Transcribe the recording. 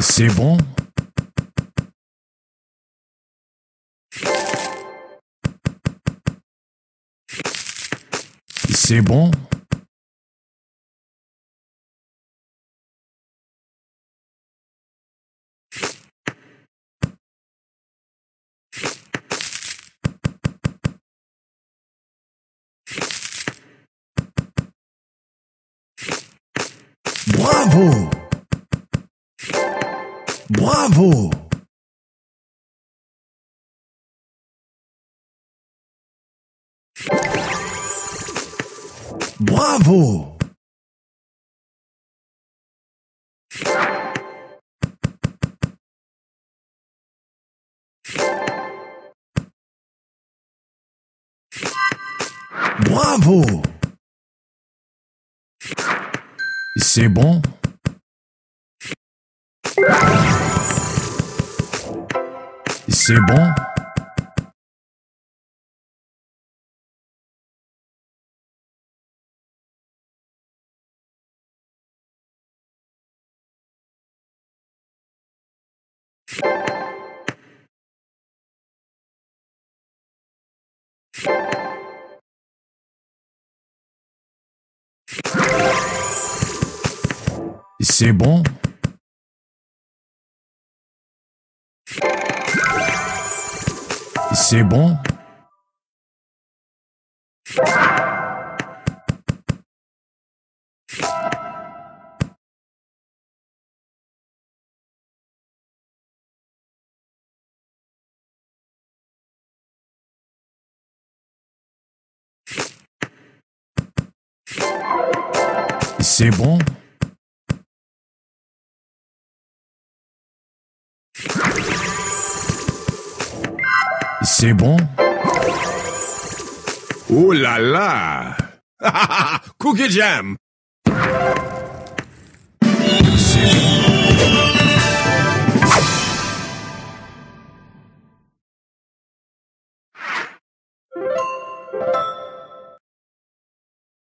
C'est bon. C'est bon. Bravo Bravo! Bravo! Bravo! C'est bon? C'est bon? C'est bon? C'est bon. C'est bon C'est bon? Oh là là! Cookie Jam!